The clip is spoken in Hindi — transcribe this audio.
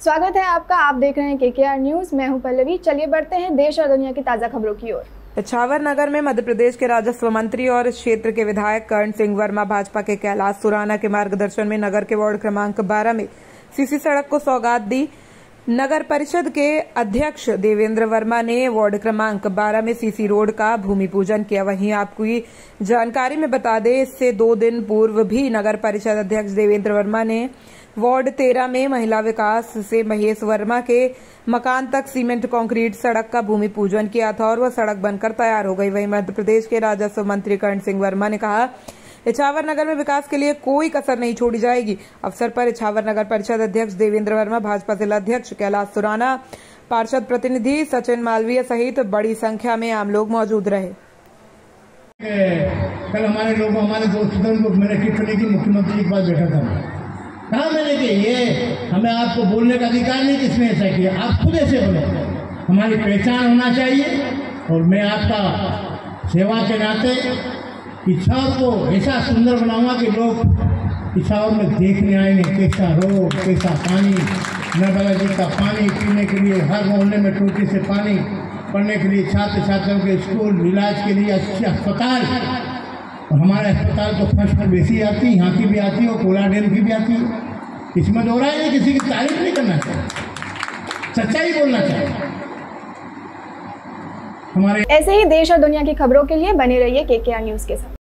स्वागत है आपका। आप देख रहे हैं केकेआर न्यूज़। मैं हूँ पल्लवी। चलिए बढ़ते हैं देश और दुनिया की ताज़ा खबरों की ओर। पिछावर नगर में मध्य प्रदेश के राजस्व मंत्री और क्षेत्र के विधायक कर्ण सिंह वर्मा भाजपा के कैलाश सुराना के मार्गदर्शन में नगर के वार्ड क्रमांक 12 में सीसी सड़क को सौगात दी। नगर परिषद के अध्यक्ष देवेंद्र वर्मा ने वार्ड क्रमांक 12 में सीसी रोड का भूमि पूजन किया। वहीं आपकी जानकारी में बता दें, इससे दो दिन पूर्व भी नगर परिषद अध्यक्ष देवेंद्र वर्मा ने वार्ड 13 में महिला विकास से महेश वर्मा के मकान तक सीमेंट, कंक्रीट सड़क का भूमि पूजन किया था और वह सड़क बनकर तैयार हो गई। वहीं मध्य प्रदेश के राजस्व मंत्री कर्ण सिंह वर्मा ने कहा इछावर नगर में विकास के लिए कोई कसर नहीं छोड़ी जाएगी। अवसर पर इछावर नगर परिषद अध्यक्ष देवेंद्र वर्मा, भाजपा जिला अध्यक्ष कैलाश सुराना, पार्षद प्रतिनिधि सचिन मालवीय सहित बड़ी संख्या में आम लोग मौजूद रहे। कल हमारे लोग, हमारे दोस्तों को मैंने टिप्पणी की मुख्यमंत्री के पास बैठा था। कहा मैंने कि ये हमें आपको बोलने का अधिकार नहीं किसने ऐसा किया, आप खुद ऐसे बोले। हमारी पहचान होना चाहिए और मैं आपका सेवा के नाते पिछावर को ऐसा सुंदर बनाऊँगा कि लोग पिछावर में देखने आएँगे, कैसा रोड कैसा पानी नर्मदा जी का पानी पीने के लिए, हर मोहल्ले में टूटी से पानी पढ़ने के लिए छात्र छात्राओं के स्कूल, इलाज के लिए अच्छे अस्पताल। और हमारे अस्पताल तो फ़र्स्ट पर बेसी आती है यहाँ की भी आती है और कोला डैम की भी आती। है इसमें दो रहा है किसी की तारीफ़ नहीं करना चाहिए, सच्चाई बोलना चाहिए। हमारे ऐसे ही देश और दुनिया की खबरों के लिए बने रहिए केकेआर न्यूज़ के साथ।